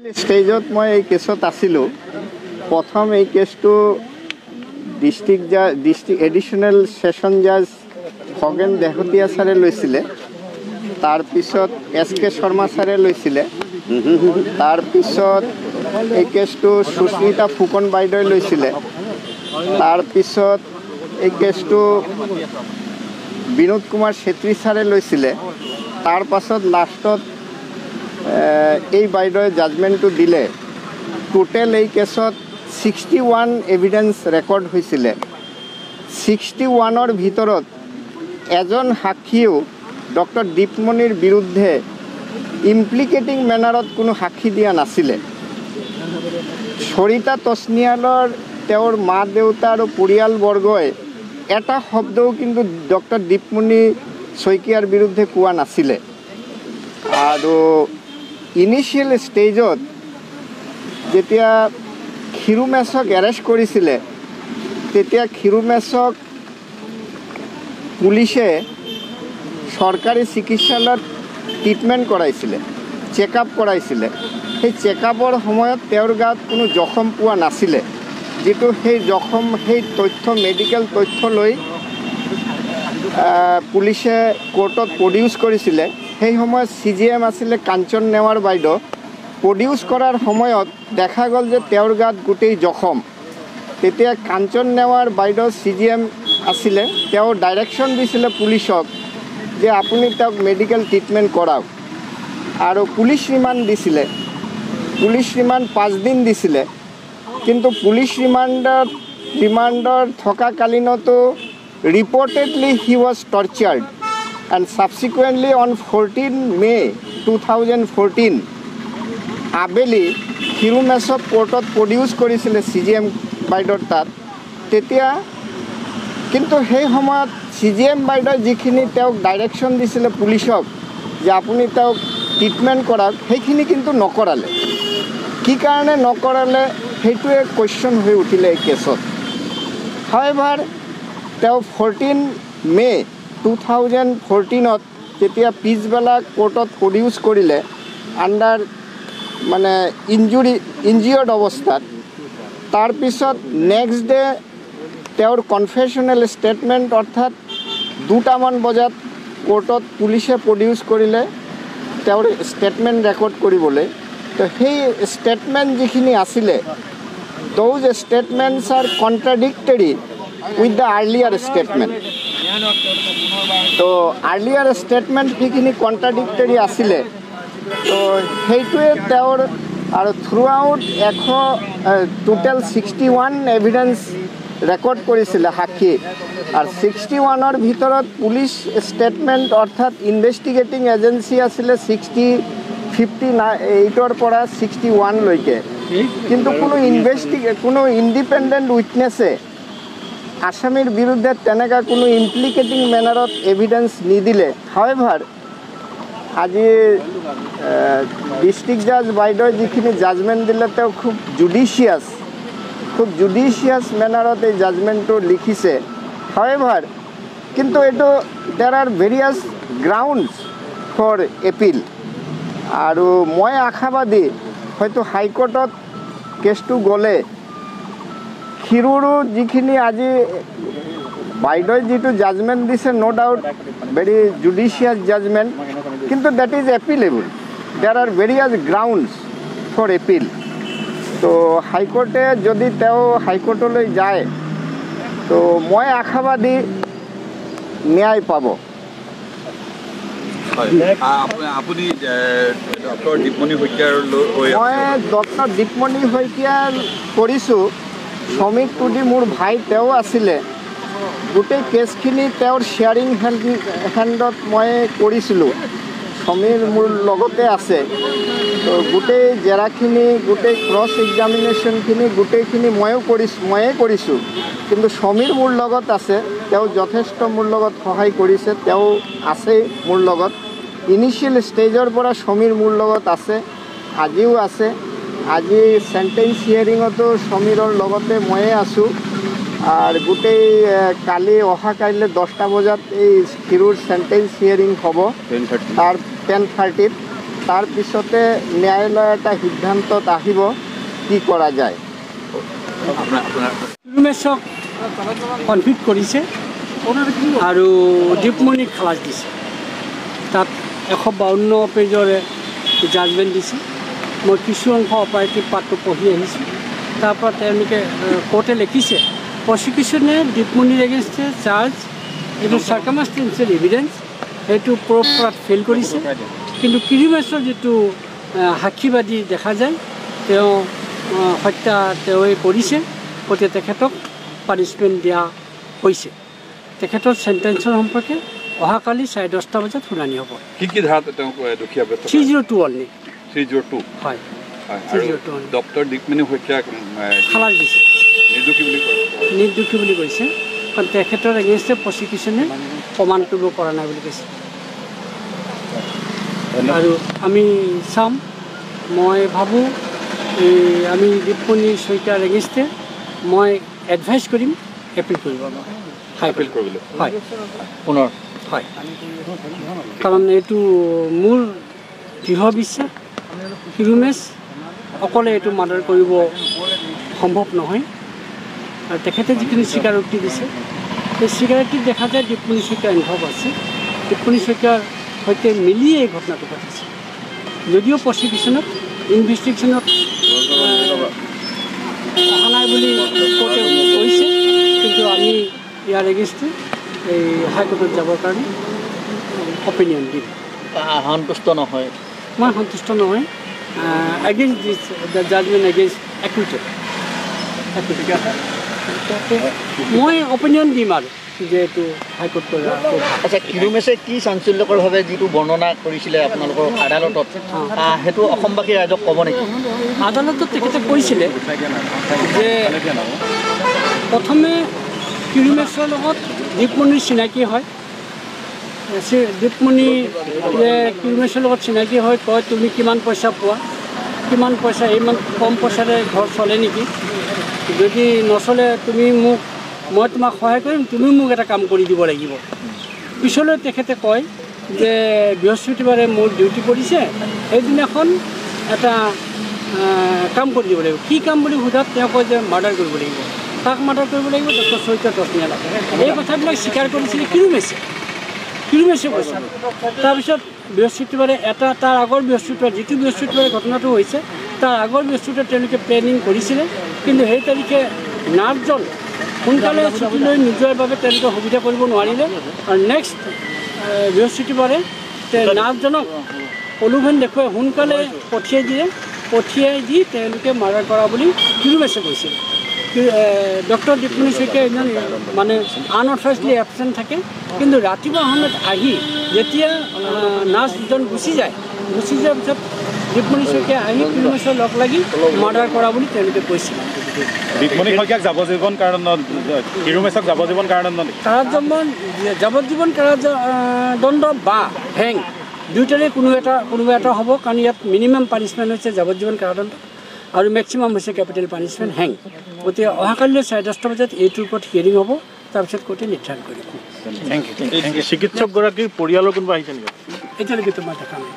ষ্টেজত মই এই কেছত আছিলোঁ। প্ৰথম এই কেছটো ডিষ্ট্ৰিক্ট জাজ ডিষ্ট্ৰিক্ট এডিশ্যনেল ছেশ্যন জাজ খগেন দেহতীয়া ছাৰে লৈছিলে। তাৰপিছত এছ কে শৰ্মা ছাৰে লৈছিলে। তাৰপিছত এই কেছটো সুস্মিতা ফুকন বাইদেৱে লৈছিলে। তাৰপিছত এই কেছটো বিনোদ কুমাৰ ছেত্ৰী ছাৰে লৈছিলে। তাৰ পাছত লাষ্টত এই বাইদেৱে জাজমেণ্টটো দিলে। টোটেল এই কেছত ছিক্সটি ওৱান এভিডেঞ্চ ৰেকৰ্ড হৈছিলে। ছিক্সটি ওৱানৰ ভিতৰত এজন সাক্ষীয়েও ডক্টৰ দীপমণিৰ বিৰুদ্ধে ইমপ্লিকেটিং মেনাৰত কোনো সাক্ষী দিয়া নাছিলে। সৰিতা তচনিয়ালৰ তেওঁৰ মা দেউতা আৰু পৰিয়ালবৰ্গই এটা শব্দও কিন্তু ডক্টৰ দীপমণি শইকীয়াৰ বিৰুদ্ধে কোৱা নাছিলে। আৰু ইনিচিয়েল ষ্টেজত যেতিয়া ক্ষীৰোমেছক এৰেষ্ট কৰিছিলে তেতিয়া ক্ষীৰোমেছক পুলিচে চৰকাৰী চিকিৎসালয়ত ট্ৰিটমেণ্ট কৰাইছিলে চেক আপ কৰাইছিলে। সেই চেক আপৰ সময়ত তেওঁৰ গাত কোনো জখম পোৱা নাছিলে যিটো সেই জখম সেই তথ্য মেডিকেল তথ্য লৈ পুলিচে কোৰ্টত প্ৰডিউচ কৰিছিলে। সেই সময়ত চি জি এম আছিলে কাঞ্চন নেৱাৰ বাইদেউ। প্ৰডিউচ কৰাৰ সময়ত দেখা গ'ল যে তেওঁৰ গাত গোটেই জখম। তেতিয়া কাঞ্চন নেৱাৰ বাইদেউ চি জি এম আছিলে তেওঁ ডাইৰেকশ্যন দিছিলে পুলিচক যে আপুনি তেওঁক মেডিকেল ট্ৰিটমেণ্ট কৰাওক। আৰু পুলিচ ৰিমাণ্ড দিছিলে। পুলিচ ৰিমাণ্ড পাঁচদিন দিছিলে। কিন্তু পুলিচ ৰিমাণ্ডত ৰিমাণ্ডত থকাকালীনতো reportedly he was tortured on fourteen May' two thousand fourteen আবেলি হিৰোমেছক কোৰ্টত প্ৰডিউচ কৰিছিলে চি জি এম বাইদেউৰ তাত। তেতিয়া কিন্তু সেই সময়ত চি জি এম বাইদেৱে যিখিনি তেওঁক ডাইৰেকশ্যন দিছিলে পুলিচক যে আপুনি তেওঁক ট্ৰিটমেণ্ট কৰাওক সেইখিনি কিন্তু নকৰালে। কি কাৰণে নকৰালে সেইটোৱে কুৱেশ্যন হৈ উঠিলে এই কেছত। হাৱেভাৰ তেওঁ ফৰ্টিন মে' টু থাউজেণ্ড ফৰ্টিনত যেতিয়া পিছবেলা কোৰ্টত প্ৰডিউচ কৰিলে আণ্ডাৰ মানে ইঞ্জুৰি ইঞ্জিয়ৰ্ড অৱস্থাত তাৰপিছত নেক্সট ডে তেওঁৰ কনফেশ্যনেল ষ্টেটমেণ্ট অৰ্থাৎ দুটামান বজাত কোৰ্টত পুলিচে প্ৰডিউচ কৰিলে তেওঁৰ ষ্টেটমেণ্ট ৰেকৰ্ড কৰিবলৈ। তো সেই ষ্টেটমেণ্ট যিখিনি আছিলে those statements are contradictory with the earlier statement তো আৰ্লিয়াৰ ষ্টেটমেণ্ট সেইখিনি কণ্ট্ৰাডিক্টৰী আছিলে। তো সেইটোৱে তেওঁৰ আৰু থ্ৰু আউট এশ total sixty one evidence record কৰিছিলে সাক্ষী। আৰু ছিক্সটি ওৱানৰ ভিতৰত পুলিচ ষ্টেটমেণ্ট অৰ্থাৎ ইনভেষ্টিগেটিং এজেঞ্চি আছিলে ছিক্সটি ফিফটি নাই এইটৰ পৰা ছিক্সটি ওৱানলৈকে কিন্তু কোনো ইনভেষ্টিগে কোনো ইণ্ডিপেণ্ডেণ্ট উইটনেছে আসামীৰ বিৰুদ্ধে তেনেকুৱা কোনো ইমপ্লিকেটিং মেনাৰত এভিডেঞ্চ নিদিলে। হাৱেভাৰ আজি ডিষ্ট্ৰিক্ট জাজ বাইদেৱে যিখিনি জাজমেণ্ট দিলে, তেওঁ খুব জুডিচিয়াছ খুব জুডিচিয়াছ মেনাৰত এই জাজমেণ্টটো লিখিছে। হাৱেভাৰ কিন্তু এইটো there are various grounds for appeal আৰু মই আশাবাদী, হয়তো হাইকোৰ্টত কেছটো গ'লে ক্ষীৰোৰো যিখিনি আজি বাইদেৱে যিটো জাজমেণ্ট দিছে no' doubt very judicious judgment কিন্তু that is appealable there are various grounds for appeal তো হাইকোৰ্টে যদি তেওঁ হাইকোৰ্টলৈ যায় তো মই আশাবাদী ন্যায় পাব। আপুনি ডক্টৰ দীপমণি শইকীয়াৰ মই ডক্টৰ দীপমণি শইকীয়া কৰিছোঁ। শ্ৰমিক টুডি মোৰ ভাই তেওঁ আছিলে। গোটেই কেছখিনি তেওঁৰ শ্বেয়াৰিং হেণ্ড হেণ্ডত মই কৰিছিলোঁ। সমীৰ মোৰ লগতে আছে। গোটেই জেৰাখিনি গোটেই ক্ৰছ এক্সামিনেশ্যনখিনি গোটেইখিনি ময়ো কৰিছোঁ ময়ে কৰিছোঁ। কিন্তু সমীৰ মোৰ লগত আছে তেওঁ যথেষ্ট মোৰ লগত সহায় কৰিছে তেওঁ আছেই মোৰ লগত। ইনিচিয়েল ষ্টেজৰ পৰা সমীৰ মোৰ লগত আছে আজিও আছে। আজি চেণ্টেঞ্চ হিয়াৰিঙতো সমীৰৰ লগতে ময়ে আছোঁ। আৰু গোটেই কালি অহা কাইলৈ দহটা বজাত এই হিৰোৰ চেণ্টেঞ্চ হিয়াৰিং হ'ব। তাৰ টেন থাৰ্টিত তাৰপিছতে ন্যায়ালয়ৰ এটা সিদ্ধান্তত আহিব কি কৰা যায়। উমেশক কনভিক্ট কৰিছে আৰু দীপমণিক খালাচ দিছে। তাত এশ বাৱন্ন পেজৰে জাজমেণ্ট দিছে। মই কিছু অংশ অপাৰেটিভ পাৰ্টটো পঢ়ি আহিছোঁ। তাৰ পৰা তেওঁলোকে কোৰ্টে লিখিছে প্ৰচিকিউশ্যনে দীপমণিৰ এগেইনষ্টে চাৰ্জ যিটো চাৰ্কামাষ্টেঞ্চিয়েল এভিডেঞ্চ সেইটো প্ৰ'ভ কৰাত ফেইল কৰিছে। কিন্তু কিৰিমেছৰ যিটো সাক্ষীবাদী দেখা যায় তেওঁ হত্যা তেওঁৱে কৰিছে গতিকে তেখেতক পানিছমেণ্ট দিয়া হৈছে। তেখেতৰ চেণ্টেঞ্চৰ সম্পৰ্কে অহাকালি চাৰে দহটা বজাত শুনানি হ'ব। Three zero' two only three zero' two. হয়. ডক্টৰ দীপমণি শইকীয়াক খালাচ দিছে। নিৰ্দোষী বুলি কয়। নিৰ্দোষী বুলি কৈছে। কাৰণ তেখেতৰ এগেইনষ্টে প্ৰচিকিউশ্যনে প্ৰমাণ কৰিব পৰা নাই বুলি কৈছে। আৰু আমি চাম। মই ভাবোঁ এই আমি দীপমণি শইকীয়াৰ এগেইনষ্টে মই এডভাইচ কৰিম এপিল কৰিব হাই আপিল কৰিবলৈ। হয়। পুনৰ। হয়। কাৰণ এইটো মোৰ দৃঢ় বিশ্বাস। হিৰুমেশ অকলে এইটো মাৰ্ডাৰ কৰিব সম্ভৱ নহয়। আৰু তেখেতে যিখিনি স্বীকাৰোক্তি দিছে সেই স্বীকাৰোক্তিত দেখা যায় দীপমণি শইকীয়া ইনভল্ভ আছে। দীপমণি শইকীয়াৰ সৈতে মিলিয়ে এই ঘটনাটো ঘটিছে। যদিও প্ৰচিকিউশ্যনত ইনভেষ্টিগেশ্যনত অহা নাই বুলি কৈছে কিন্তু আমি ইয়াৰ এগেইনষ্টে এই হাইকোৰ্টত যাবৰ কাৰণে অপিনিয়ন দিম। সন্তুষ্ট নহয়। মই সন্তুষ্ট নহয় against this the judgment against acquitted মই অপিনিয়ন দিম আৰু যে এইটো হাইকোৰ্ট কৰা আচ্ছা কিৰুমেছে কি চাঞ্চল্যকৰভাৱে যিটো বৰ্ণনা কৰিছিলে আপোনালোকৰ আদালতত সেইটো অসমবাসী ৰাইজক ক'ব নেকি? আদালতত তেখেতে কৈছিলে যে প্ৰথমে কিৰিমেছৰ লগত দীপমণিৰ চিনাকি হয়। দীপমণি যে লগত চিনাকি হয় কয় তুমি কিমান পইচা পোৱা? কিমান পইচা? ইমান কম পইচাৰে ঘৰ চলে নেকি? যদি নচলে তুমি মোক মই তোমাক সহায় কৰিম তুমি মোক এটা কাম কৰি দিব লাগিব। পিছলৈ তেখেতে কয় যে বৃহস্পতিবাৰে মোৰ ডিউটি পৰিছে সেইদিনাখন এটা কাম কৰি দিব লাগিব। কি কাম? বুলি সোধাত তেওঁ কয় যে মাৰ্ডাৰ কৰিব লাগিব। তাক মাৰ্ডাৰ কৰিব লাগিব? ডক্টৰ চৈত্য দহনীয়া লাগে এই কথাবিলাক স্বীকাৰ কৰিছিলে কিৰুমেছে। কিৰুমেছে কৈছে তাৰপিছত বৃহস্পতিবাৰে এটা তাৰ আগৰ বৃহস্পতিবাৰ যিটো বৃহস্পতিবাৰে ঘটনাটো হৈছে তাৰ আগৰ বৃহস্পতিবাৰে তেওঁলোকে প্লেনিং কৰিছিলে। কিন্তু সেই তাৰিখে নাৰ্ছজন সোনকালে ছুটি লৈ নোযোৱাৰ বাবে তেওঁলোকে সুবিধা কৰিব নোৱাৰিলে। আৰু নেক্সট বৃহস্পতিবাৰে নাৰ্ছজনক প্ৰলোভন দেখুৱাই সোনকালে পঠিয়াই দিয়ে পঠিয়াই দি তেওঁলোকে মাৰ্ডাৰ কৰা বুলি কিৰুমেছে কৈছিল ডক্টৰ দীপমণি শইকীয়া এজন মানে আনঅথৰাইজলি এবচেণ্ট থাকে। কিন্তু ৰাতিপুৱা সময়ত আহি যেতিয়া আহ, নাৰ্ছজন গুচি যায় গুচি যোৱাৰ পিছত দীপমণি শইকীয়া আহি কিৰুমেছৰ লগ লাগি মাৰ্ডাৰ কৰা বুলি তেওঁলোকে কৈছিল। দীপমণি শইকীয়াক যাৱজীৱন কাৰণত হিৰোমেশক যাৱজীৱন কাৰণত নেকি? কাৰাদণ্ডন যাৱজ্জীৱন কাৰাদণ্ড বা হেং দুয়োটাৰে কোনো এটা কোনোবা এটা হ'ব কাৰণ ইয়াত মিনিমাম পানিছমেণ্ট হৈছে যাৱজ্জীৱন কাৰাদণ্ড। আৰু মেক্সিমাম হৈছে কেপিটেল পানিছমেণ্ট হেং গতিকে অহাকালিলৈ চাৰে দহটা বজাত এইটোৰ ওপৰত হিয়াৰিং হ'ব তাৰপিছত কোৰ্টে নিৰ্ধাৰণ কৰিব চিকিৎসকগৰাকীৰ পৰিয়ালৰ কোনোবা আহিছে নেকি এতিয়ালৈকেতো মই দেখা নাই